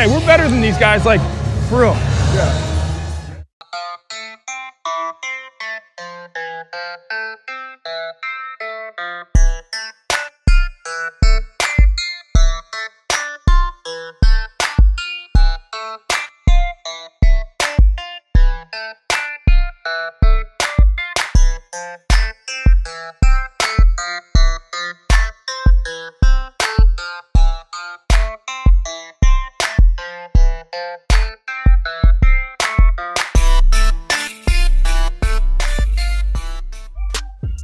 hey, we're better than these guys. Like, for real. Yeah.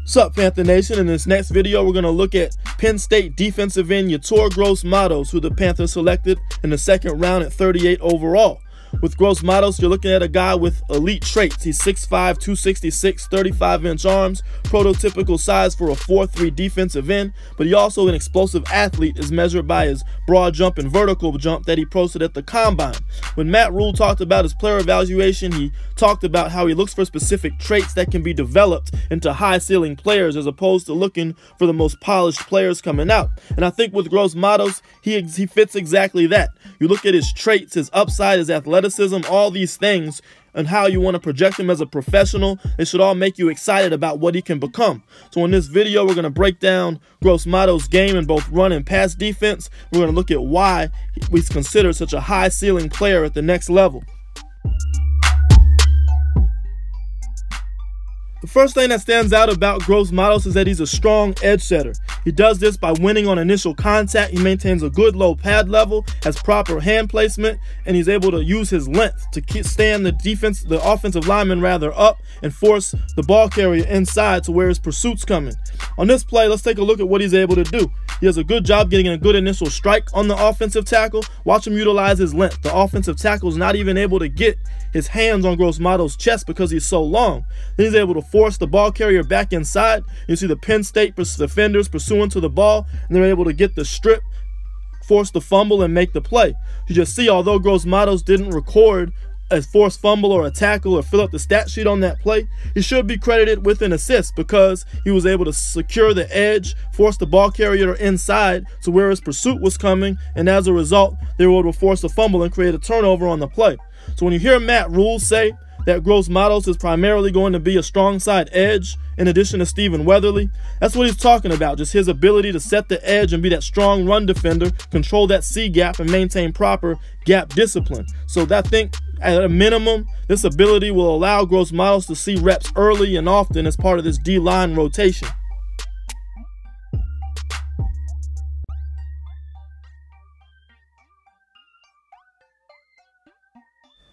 What's up, Panther Nation? In this next video, we're going to look at Penn State defensive end Yetur Gross Matos, who the Panthers selected in the second round at 38 overall. With Gross Matos, you're looking at a guy with elite traits. He's 6'5, 266, 35 inch arms, prototypical size for a 4-3 defensive end, but he also an explosive athlete is measured by his broad jump and vertical jump that he posted at the combine. When Matt Rhule talked about his player evaluation, he talked about how he looks for specific traits that can be developed into high ceiling players as opposed to looking for the most polished players coming out. And I think with Gross Matos, he, he fits exactly that. You look at his traits, his upside, his athleticism, all these things, and how you want to project him as a professional. It should all make you excited about what he can become. So in this video, we're going to break down Gross Matos' game in both run and pass defense. We're going to look at why he's considered such a high ceiling player at the next level. The first thing that stands out about Gross Matos is that he's a strong edge setter. He does this by winning on initial contact. He maintains a good low pad level, has proper hand placement, and he's able to use his length to stand the defense, the offensive lineman rather up and force the ball carrier inside to where his pursuit's coming. On this play, let's take a look at what he's able to do. He does a good job getting a good initial strike on the offensive tackle. Watch him utilize his length. The offensive tackle is not even able to get his hands on Gross Matos' chest because he's so long. Then he's able to force the ball carrier back inside. You see the Penn State defenders pursuing to the ball, and they're able to get the strip, force the fumble, and make the play. You just see, although Gross Matos didn't record a forced fumble or a tackle or fill up the stat sheet on that play, he should be credited with an assist because he was able to secure the edge, force the ball carrier inside to where his pursuit was coming, and as a result, they were able to force a fumble and create a turnover on the play. So when you hear Matt Rhule say that Gross Matos is primarily going to be a strong side edge in addition to Stephen Weatherly. That's what he's talking about, just his ability to set the edge and be that strong run defender, control that C gap, and maintain proper gap discipline. So that think at a minimum, this ability will allow Gross Matos to see reps early and often as part of this D-line rotation.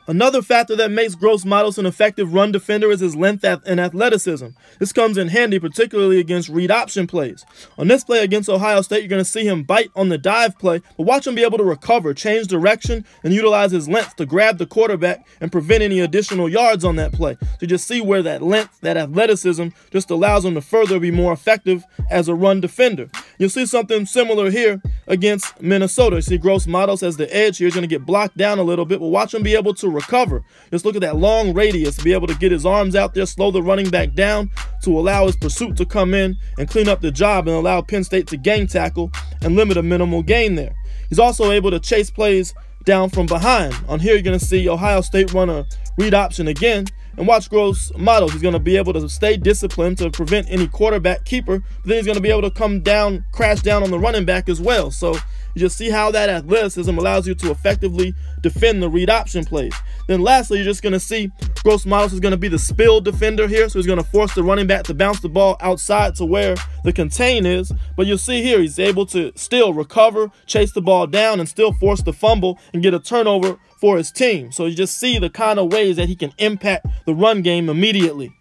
Another factor that makes Gross Matos an effective run defender is his length and athleticism. This comes in handy, particularly against read option plays. On this play against Ohio State, you're going to see him bite on the dive play, but watch him be able to recover, change direction, and utilize his length to grab the quarterback and prevent any additional yards on that play. So just see where that length, that athleticism, just allows him to further be more effective as a run defender. You'll see something similar here against Minnesota. You see Gross Matos as the edge here. He's going to get blocked down a little bit, but watch him be able to recover. Just look at that long radius to be able to get his arms out there, slow the running back down to allow his pursuit to come in and clean up the job and allow Penn State to gang tackle and limit a minimal gain there. He's also able to chase plays down from behind. On here, you're going to see Ohio State run a read option again. And watch Gross Matos. He's going to be able to stay disciplined to prevent any quarterback keeper. But then he's going to be able to come down, crash down on the running back as well. So you just see how that athleticism allows you to effectively defend the read option plays. Then lastly, you're just going to see Gross Matos is going to be the spill defender here. So he's going to force the running back to bounce the ball outside to where the contain is. But you'll see here, he's able to still recover, chase the ball down, and still force the fumble and get a turnover for his team. So you just see the kind of ways that he can impact the run game immediately.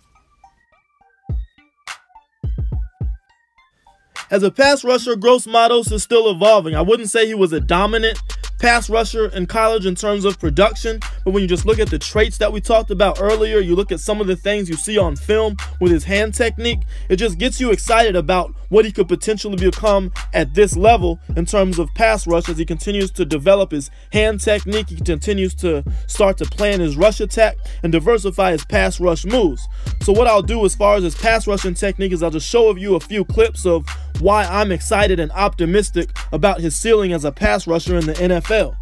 As a pass rusher, Gross Matos is still evolving. I wouldn't say he was a dominant pass rusher in college in terms of production, but when you just look at the traits that we talked about earlier, you look at some of the things you see on film with his hand technique, it just gets you excited about what he could potentially become at this level in terms of pass rush as he continues to develop his hand technique, he continues to start to plan his rush attack and diversify his pass rush moves. So what I'll do as far as his pass rushing technique is I'll just show of you a few clips of why I'm excited and optimistic about his ceiling as a pass rusher in the NFL.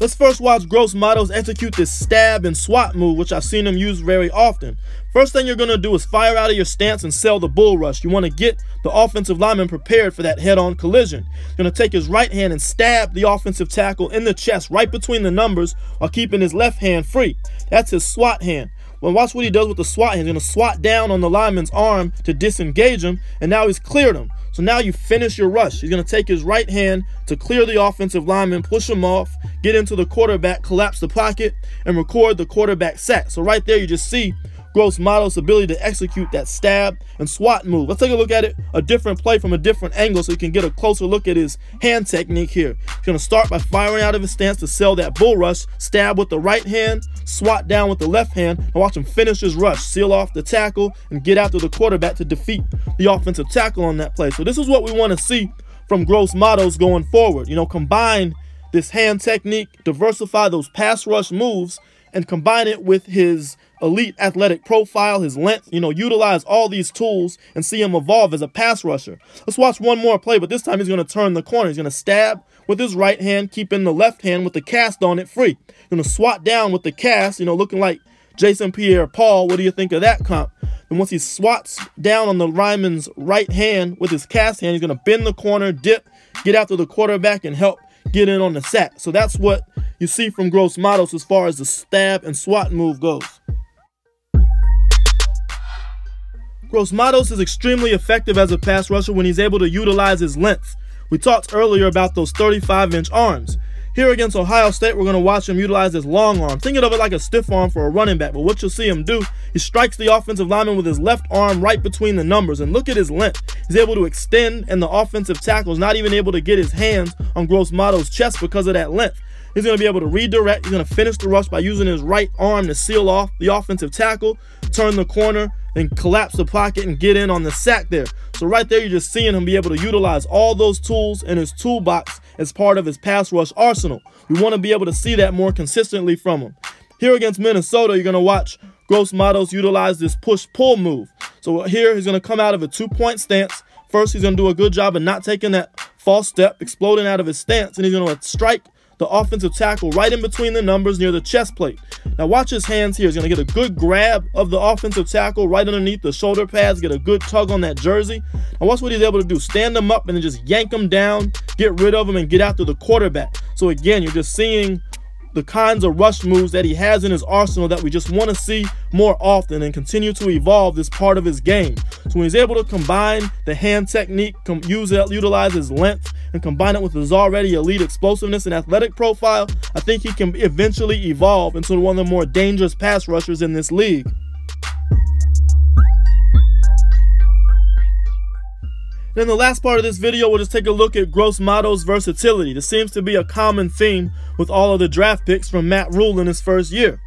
Let's first watch Gross Matos execute this stab and swat move, which I've seen him use very often. First thing you're going to do is fire out of your stance and sell the bull rush. You want to get the offensive lineman prepared for that head-on collision. You're going to take his right hand and stab the offensive tackle in the chest right between the numbers while keeping his left hand free. That's his swat hand. Well, watch what he does with the swat. He's going to swat down on the lineman's arm to disengage him, and now he's cleared him. So now you finish your rush. He's going to take his right hand to clear the offensive lineman, push him off, get into the quarterback, collapse the pocket, and record the quarterback sack. So right there, you just see Gross Matos' ability to execute that stab and swat move. Let's take a look at it, a different play from a different angle so you can get a closer look at his hand technique here. He's going to start by firing out of his stance to sell that bull rush, stab with the right hand, swat down with the left hand, and watch him finish his rush, seal off the tackle, and get after the quarterback to defeat the offensive tackle on that play. So this is what we want to see from Gross Matos going forward. You know, combine this hand technique, diversify those pass rush moves, and combine it with his elite athletic profile, his length, you know, utilize all these tools and see him evolve as a pass rusher. Let's watch one more play, but this time he's going to turn the corner. He's going to stab with his right hand, keeping the left hand with the cast on it free. He's going to swat down with the cast, you know, looking like Jason Pierre-Paul. What do you think of that comp? And once he swats down on the Ryman's right hand with his cast hand, he's going to bend the corner, dip, get after the quarterback, and help get in on the sack. So that's what you see from Gross Matos as far as the stab and swat move goes. Gross Matos is extremely effective as a pass rusher when he's able to utilize his length. We talked earlier about those 35 inch arms. Here against Ohio State, we're going to watch him utilize his long arm. Thinking of it like a stiff arm for a running back, but what you'll see him do, he strikes the offensive lineman with his left arm right between the numbers. And look at his length. He's able to extend, and the offensive tackle is not even able to get his hands on Gross Matos' chest because of that length. He's going to be able to redirect. He's going to finish the rush by using his right arm to seal off the offensive tackle, turn the corner, then collapse the pocket and get in on the sack there. So right there, you're just seeing him be able to utilize all those tools in his toolbox as part of his pass rush arsenal. We want to be able to see that more consistently from him. Here against Minnesota, you're going to watch Gross Matos utilize this push-pull move. So here, he's going to come out of a two-point stance. First, he's going to do a good job of not taking that false step, exploding out of his stance, and he's going to strike the offensive tackle right in between the numbers near the chest plate. Now watch his hands here. He's going to get a good grab of the offensive tackle right underneath the shoulder pads, get a good tug on that jersey. Now watch what he's able to do. Stand him up and then just yank him down, get rid of him, and get after the quarterback. So again, you're just seeing the kinds of rush moves that he has in his arsenal that we just want to see more often and continue to evolve this part of his game. So when he's able to combine the hand technique, use it, utilize his length, and combine it with his already elite explosiveness and athletic profile, I think he can eventually evolve into one of the more dangerous pass rushers in this league. Then the last part of this video, we'll just take a look at Gross Matos' versatility. This seems to be a common theme with all of the draft picks from Matt Rhule in his first year.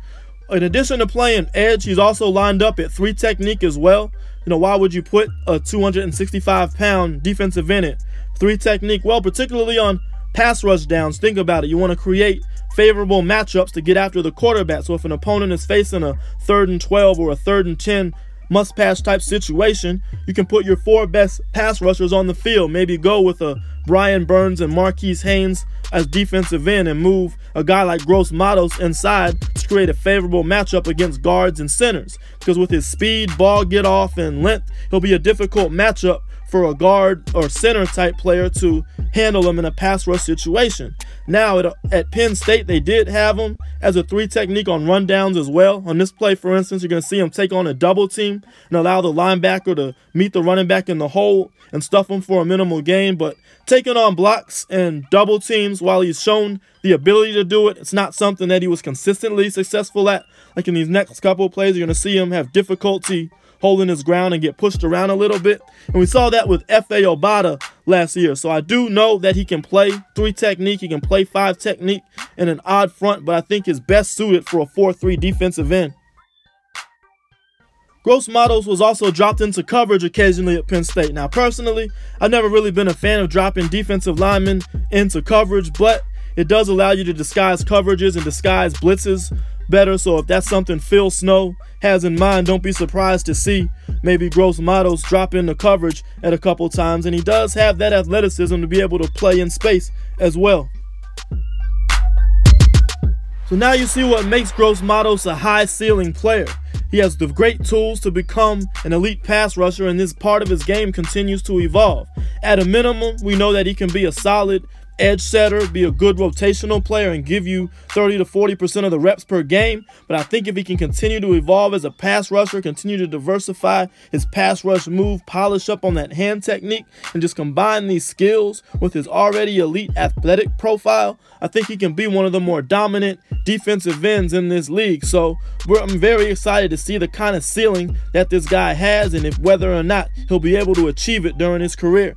In addition to playing edge, he's also lined up at three technique as well. You know, why would you put a 265 pound defensive end at three technique? Well, particularly on pass rush downs, think about it. You want to create favorable matchups to get after the quarterback. So if an opponent is facing a third and 12 or a third and 10 must pass type situation, you can put your four best pass rushers on the field. Maybe go with a Brian Burns and Marquis Haynes as defensive end and move a guy like Gross Matos inside to create a favorable matchup against guards and centers. Because with his speed, ball get off, and length, he'll be a difficult matchup for a guard or center type player to handle him in a pass rush situation. Now, at, at Penn State, they did have him as a three technique on rundowns as well. On this play, for instance, you're going to see him take on a double team and allow the linebacker to meet the running back in the hole and stuff him for a minimal gain. But taking on blocks and double teams while he's shown the ability to do it, it's not something that he was consistently successful at. Like in these next couple plays, you're going to see him have difficulty holding his ground and get pushed around a little bit. And we saw that with Efe Obada last year. So I do know that he can play three technique, he can play five technique in an odd front, but I think is best suited for a 4-3 defensive end. Gross Matos was also dropped into coverage occasionally at Penn State. Now, personally, I've never really been a fan of dropping defensive linemen into coverage, but it does allow you to disguise coverages and disguise blitzes better. So if that's something Phil Snow has in mind, don't be surprised to see maybe Gross Matos drop in the coverage at a couple times. And he does have that athleticism to be able to play in space as well. So now you see what makes Gross Matos a high ceiling player. He has the great tools to become an elite pass rusher, and this part of his game continues to evolve. At a minimum, we know that he can be a solid edge setter, be a good rotational player, and give you 30 to 40% of the reps per game. But I think if he can continue to evolve as a pass rusher, continue to diversify his pass rush move, polish up on that hand technique, and just combine these skills with his already elite athletic profile, I think he can be one of the more dominant defensive ends in this league. So I'm very excited to see the kind of ceiling that this guy has and if whether or not he'll be able to achieve it during his career.